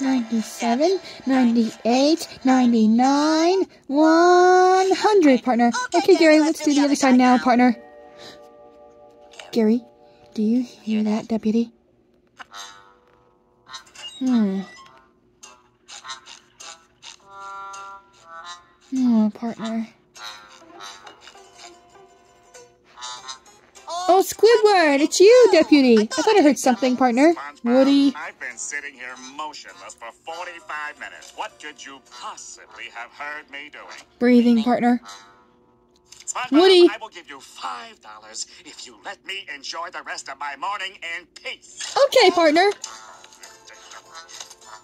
97, 98, 99, 100, partner. Okay, Gary, let's do the other side now, partner. Gary, do you hear that, deputy? Hmm. Oh, partner. Oh, Squidward, it's you, deputy. I thought I heard something, partner. Woody. I've been sitting here motionless for 45 minutes. What could you possibly have heard me doing? Breathing, partner. SpongeBob, Woody. I will give you five dollars if you let me enjoy the rest of my morning in peace. Okay, partner.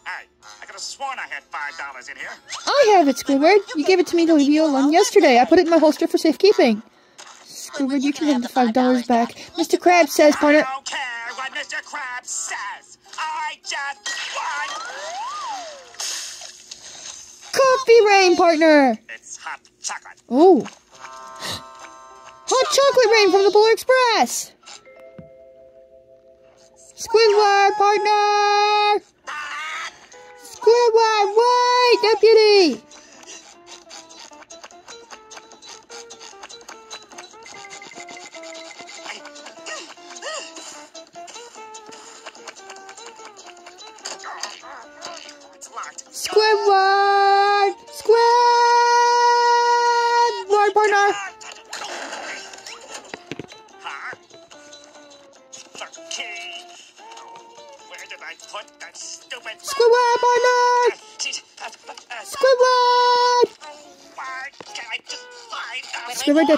Hey, I could have sworn I had five dollars in here. I have it, Squidward. You gave it to me to leave you alone yesterday. I put it in my holster for safekeeping. Squidward, you can have the five dollars back. Mr. Krabs says, partner. I don't care what Mr. Krabs says. I just want. Coffee rain, partner. It's hot chocolate. Oh. Hot chocolate rain from the Polar Express. Squidward, partner. Ah! Squidward, wait, deputy.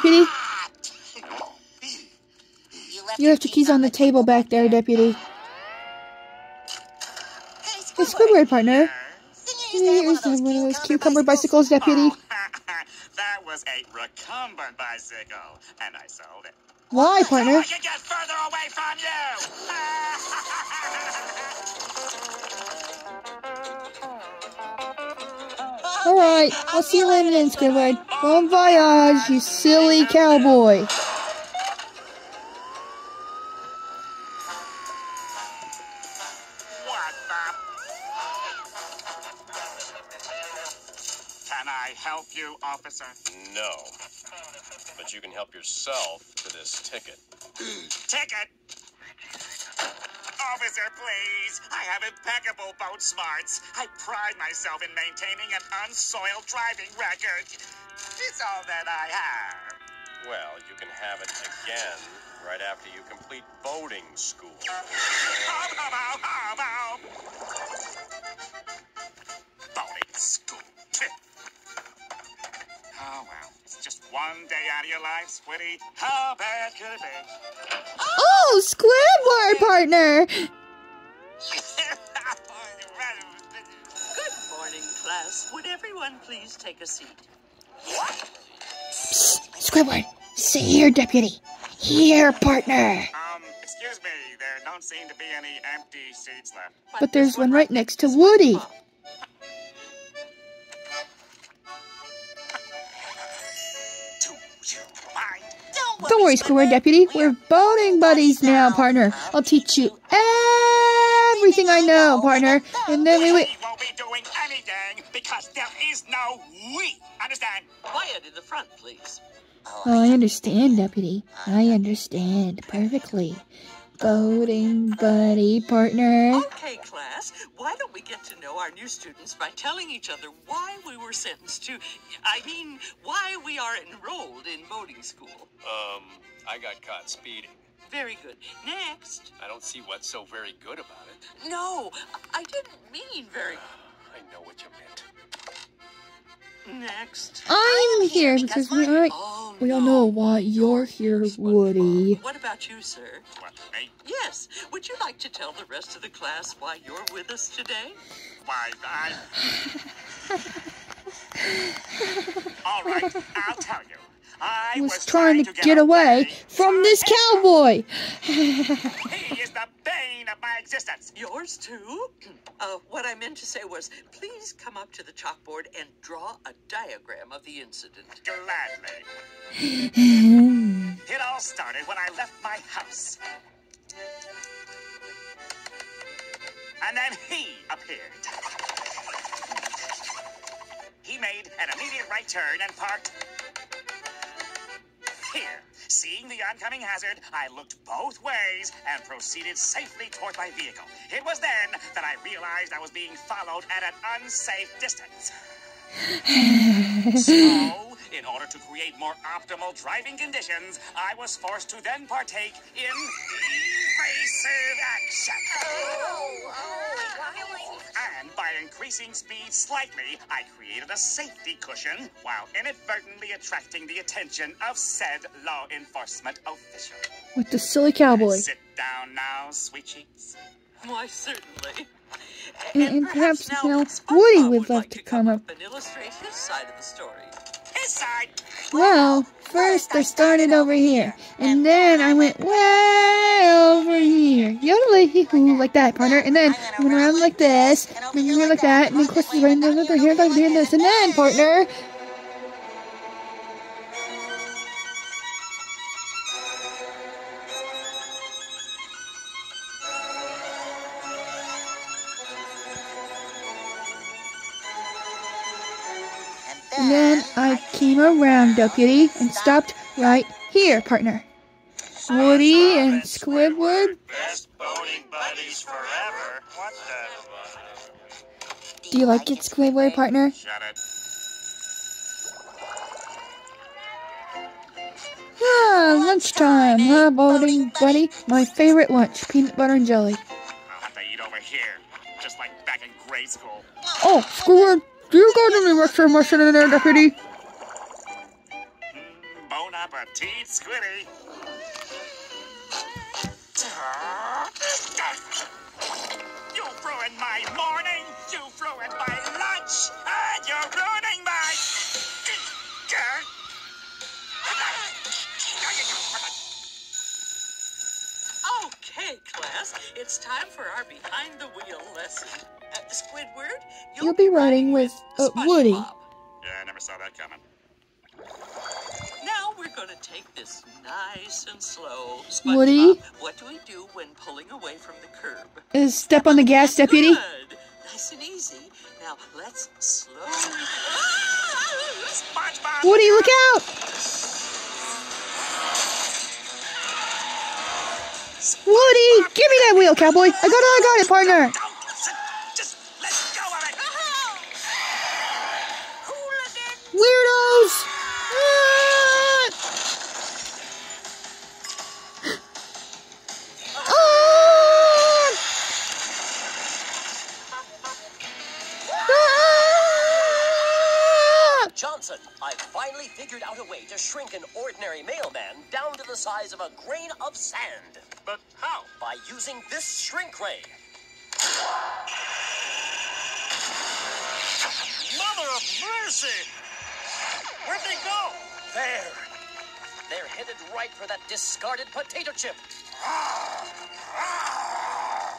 Deputy. You left your keys on the table back there, deputy. Hey, Squidward, partner. Here's one of those cucumber bicycles, deputy. that was a recumbent bicycle, and I sold it. Why, partner? I can get further away from you. Alright, I'll see you later then, Squidward. Bon voyage, you silly cowboy. What the? Can I help you, officer? No. But you can help yourself to this ticket. Ticket! Officer, please. I have impeccable boat smarts. I pride myself in maintaining an unsoiled driving record. It's all that I have. Well, you can have it again right after you complete boating school. How about, how about? Boating school. oh, well. It's just one day out of your life, Squiddy. How bad could it be? Oh, Squidward, partner. Good morning, class. Would everyone please take a seat? Squidward, sit here, deputy. Here, partner. Um, excuse me, there don't seem to be any empty seats left. But there's one right next to Woody. Two, two. Don't worry, Squidward, deputy. We're boating buddies now, partner. I'll teach you everything I know, partner. And then we... We wi- won't be doing anything because there is no we. Understand? Quiet in the front, please. Oh, I understand, deputy. I understand perfectly. Boating buddy, partner. Okay, class. Why don't we get to know our new students by telling each other why we were sentenced to, I mean, why we are enrolled in boating school? Um, I got caught speeding. Very good. Next. I don't see what's so very good about it. No, I didn't mean very. I know what you meant. Next. I'm here because we aren't... Oh, We all no. know why you're here, Woody. What about you, sir? What, me? Yes. Would you like to tell the rest of the class why you're with us today? Why, I... All right, I'll tell you. I was trying to get away from this cowboy. He is the bane of my existence. Yours too? Uh, what I meant to say was, please come up to the chalkboard and draw a diagram of the incident. Gladly. It all started when I left my house. And then he appeared. He made an immediate right turn and parked here. Seeing the oncoming hazard, I looked both ways and proceeded safely toward my vehicle. It was then that I realized I was being followed at an unsafe distance. so, to create more optimal driving conditions, I was forced to then partake in evasive action. And by increasing speed slightly, I created a safety cushion while inadvertently attracting the attention of said law enforcement official. With the silly cowboy. Sit down now, sweet cheeks. Why, certainly. And- and perhaps now SpongeBob Woody would love like to come up. and illustrate his side of the story. His side. Well, first I started over here, and then I went way over here. Hoo like that, partner. And then I went around like this, and then like that, and then course right over here, like this, and then partner. Deputy, and stopped right here, partner. Woody and Squidward, Best boating buddies forever. What the? do you like it, Squidward, partner? Shut it. Ah, lunchtime, huh, boating buddy? My favorite lunch, peanut butter and jelly. I'll have to eat over here, just like back in grade school. Oh, Squidward, do you got any extra mushroom in there, deputy? Bon appetit, Squiddy. You ruined my morning, you ruined my lunch, and you're ruining my... Okay, class, it's time for our behind the wheel lesson. Uh, Squidward, You'll be riding with, uh, Woody. SpongeBob. We're to take this nice and slow. Woody? What do we do when pulling away from the curb? Is step on the gas, deputy? Good. Nice and easy. Now let's slowly. Ah, SpongeBob! Woody, look out! Woody, give me that wheel, cowboy. I got it, I got it, partner. Don't finally figured out a way to shrink an ordinary mailman down to the size of a grain of sand. But how? By using this shrink ray. Mother of mercy! Where'd they go? There. They're headed right for that discarded potato chip.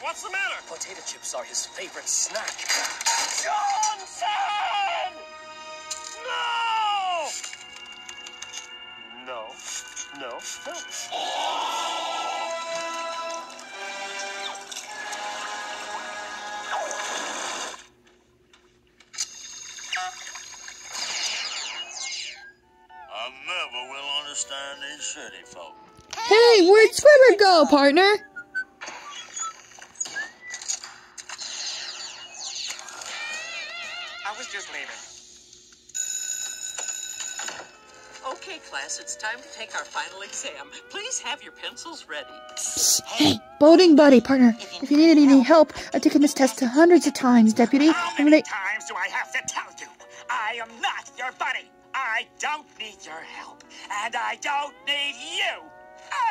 What's the matter? Potato chips are his favorite snack. Johnson! City folk. Hey, where'd Squidward go, partner? I was just leaving. Okay, class, it's time to take our final exam. Please have your pencils ready. Hey, boating buddy, partner. If you need any help, I've taken this test hundreds of times, deputy. How many times do I have to tell you? I am not your buddy. I don't need your help. And I don't need you.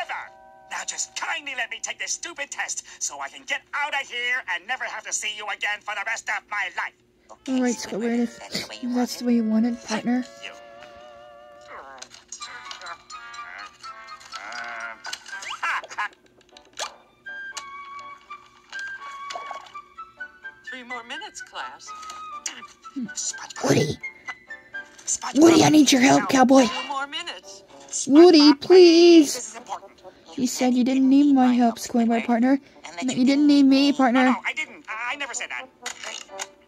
Ever. Now just kindly let me take this stupid test so I can get out of here and never have to see you again for the rest of my life. All right, Squidward, if that's the way you wanted, partner. You. Three more minutes, class. Woody, Woody, I need your help, cowboy. Two more minutes. Woody, please. This is important. You said you didn't need my help, Squidward, partner. And that you didn't need me, partner. no, I didn't. I never said that.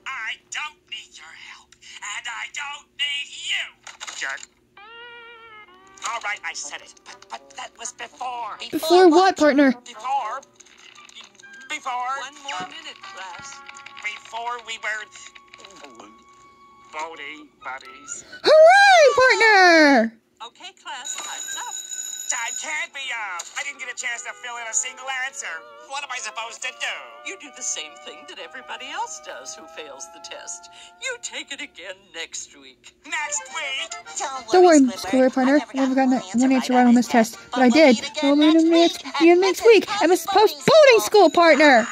I don't need your help. And I don't need you, jerk. All right, I said it, but, but that was before. Before what, partner? Before. Before. One more minute, class. Before we were. Voting buddies. Hooray, partner! Okay, class, time's up. Time can't be up. I didn't get a chance to fill in a single answer. What am I supposed to do? You do the same thing that everybody else does who fails the test. You take it again next week. Next week? Don't worry, Squidward partner. I never got one answer right on this test, but I did. We'll meet him next, next week at Mrs. Puff's Boating School, partner.